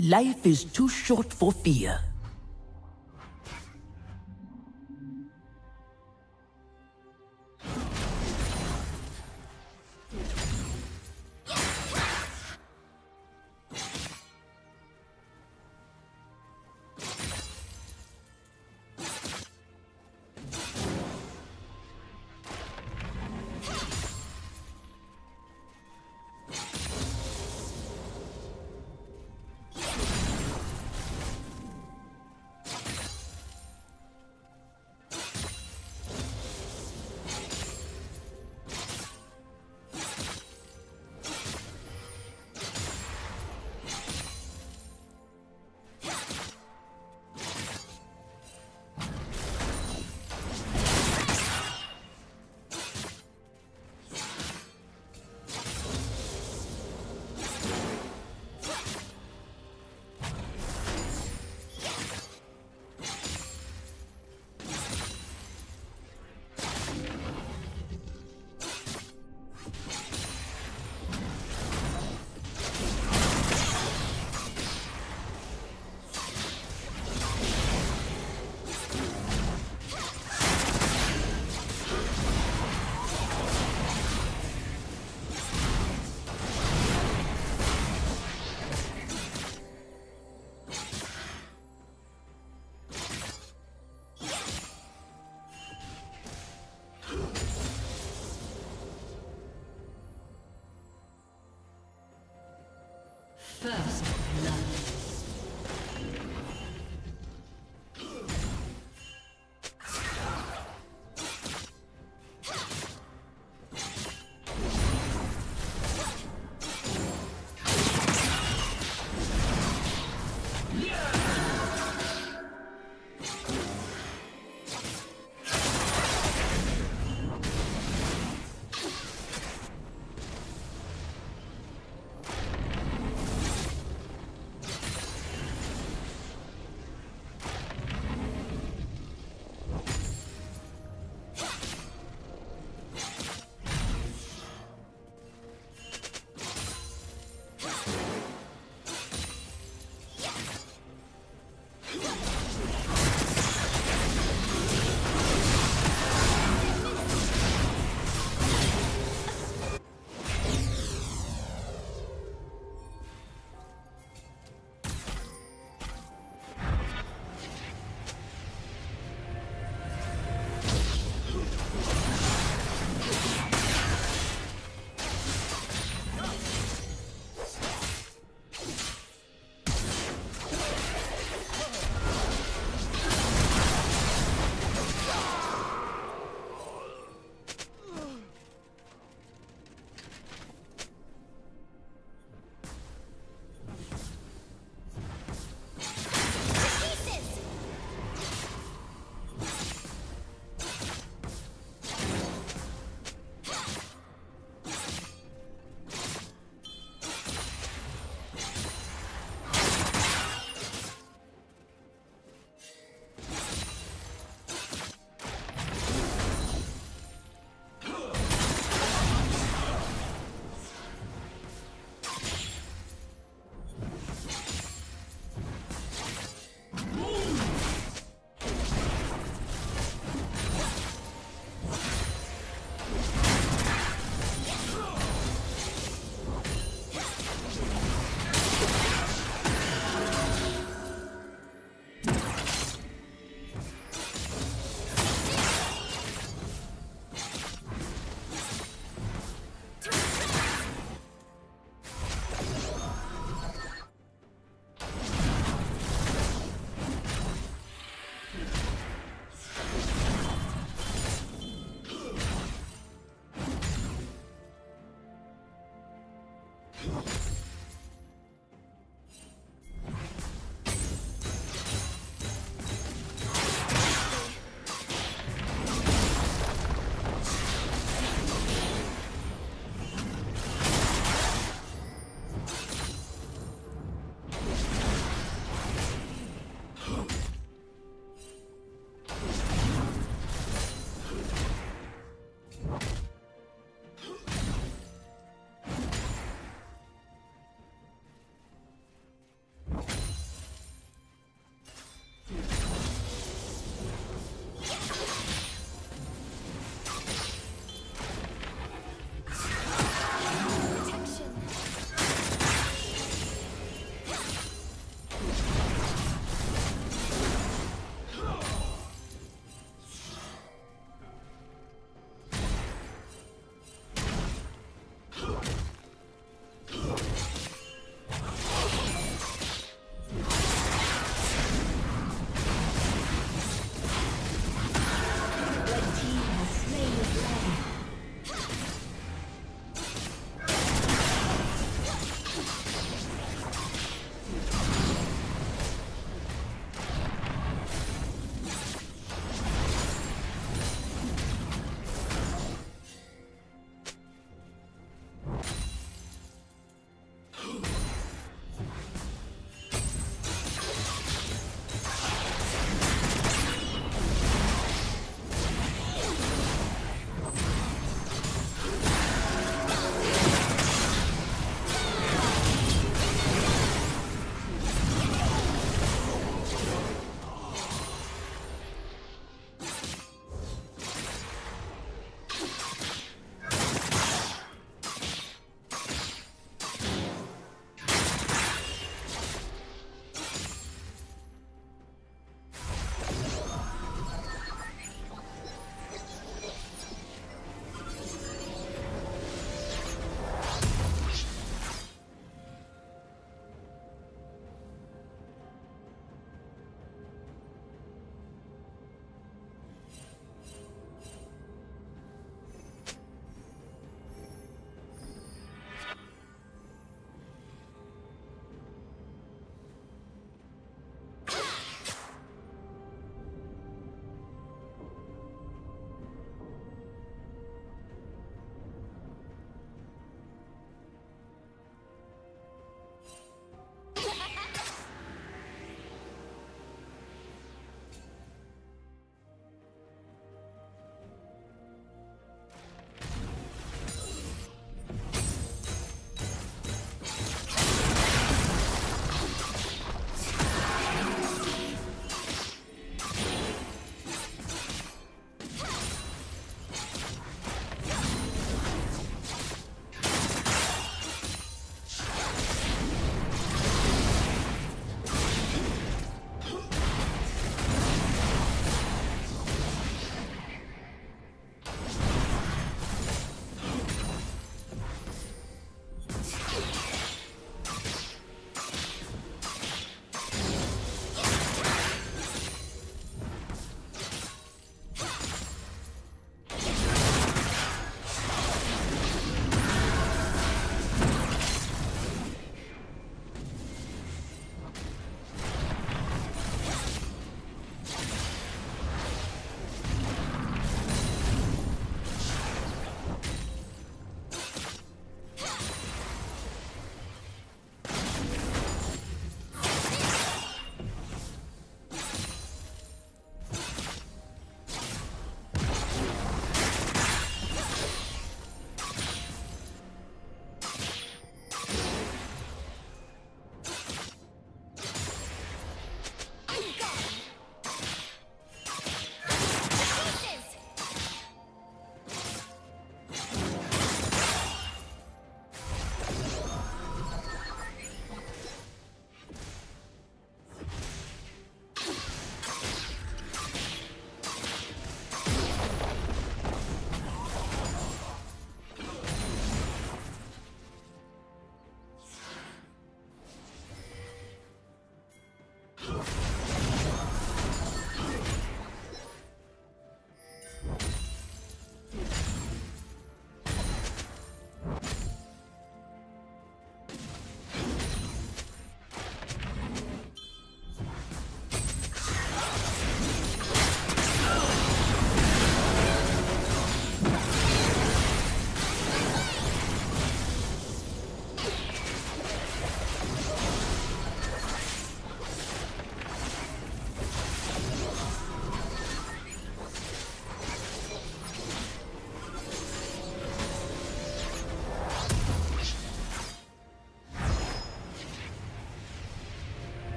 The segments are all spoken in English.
Life is too short for fear.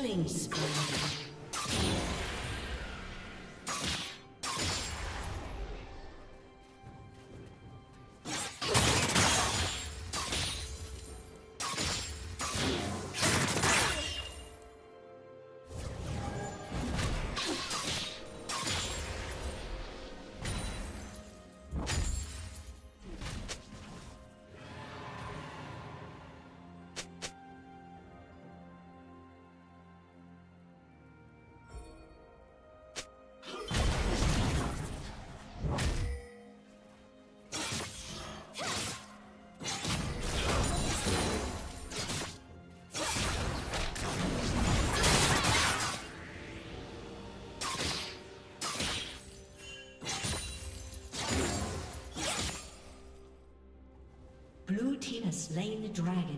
Killing slain the dragon.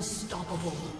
Unstoppable.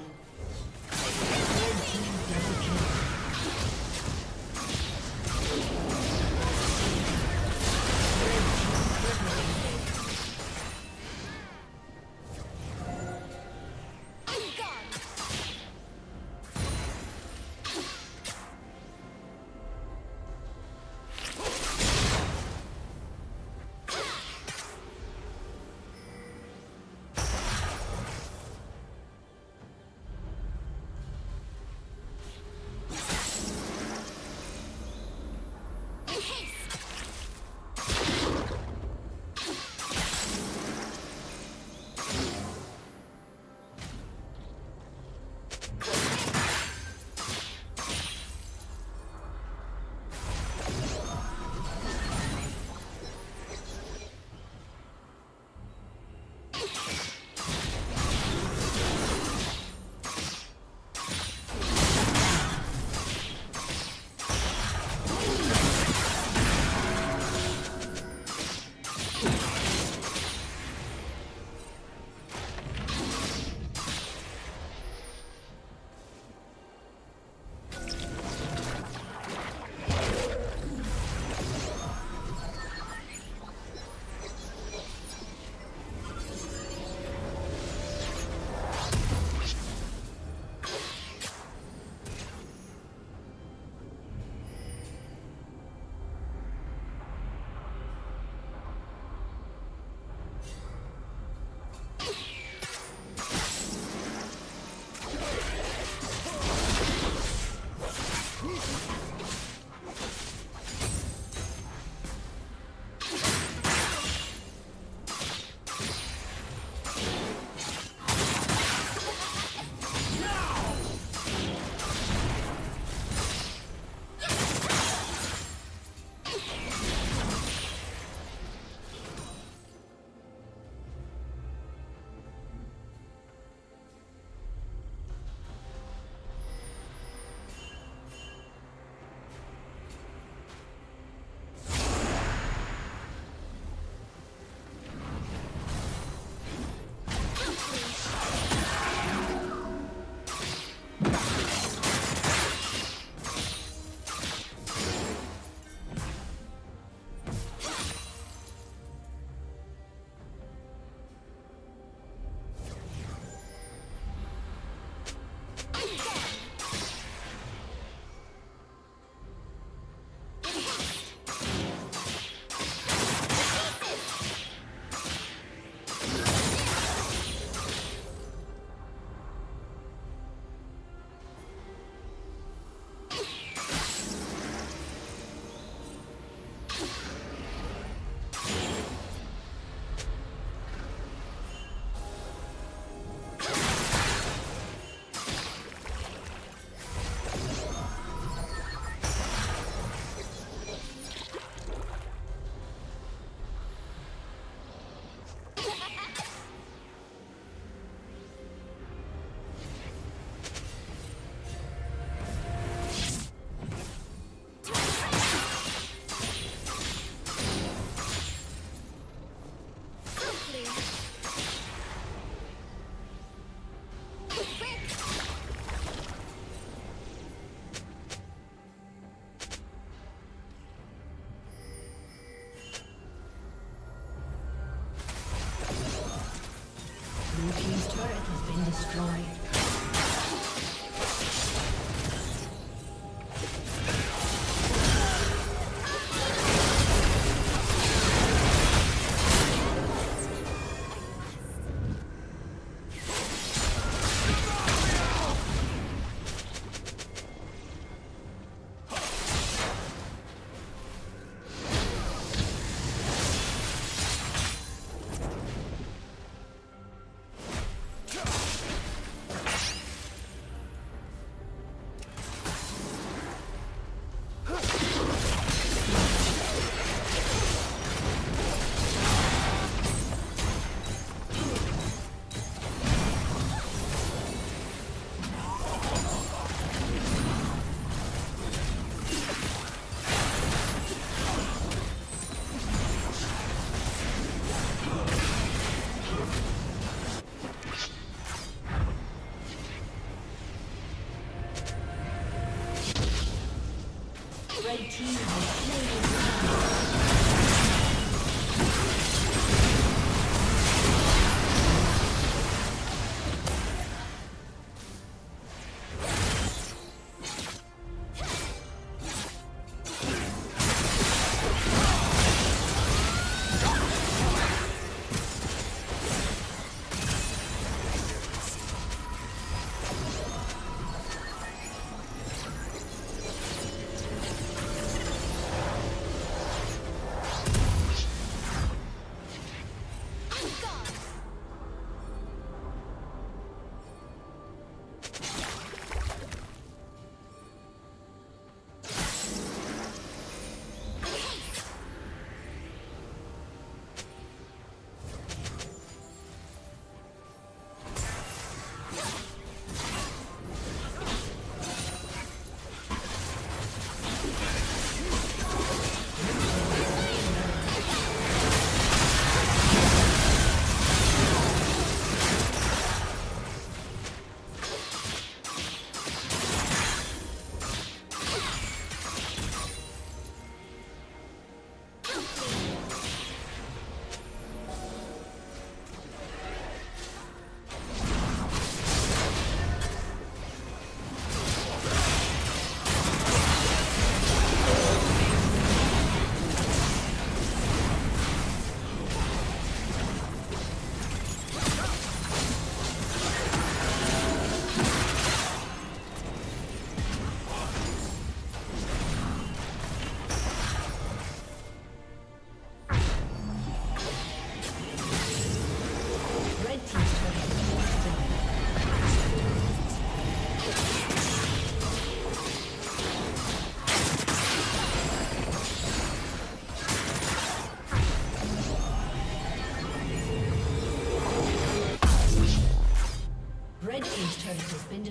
team has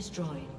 destroyed.